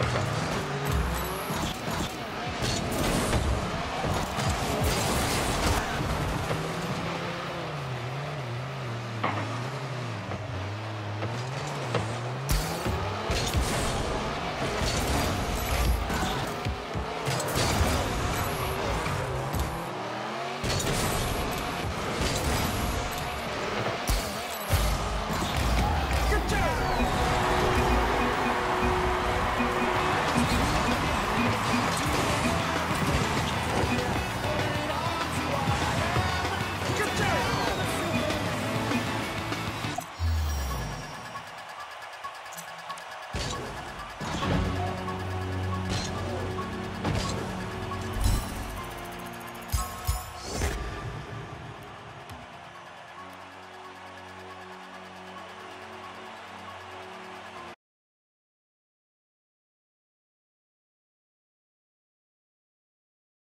Africa.